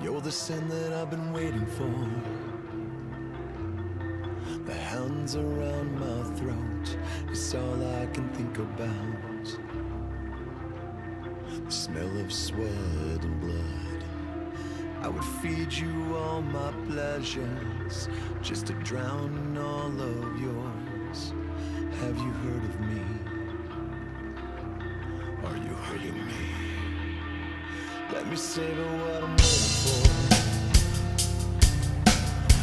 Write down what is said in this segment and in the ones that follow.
You're the sin that I've been waiting for. The hands around my throat, it's all I can think about. The smell of sweat and blood. I would feed you all my pleasures just to drown in all of yours. Have you heard of me? Are you hurting me? Let me savor what I'm waiting for.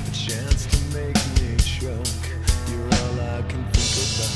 A chance to make me choke. You're all I can think about.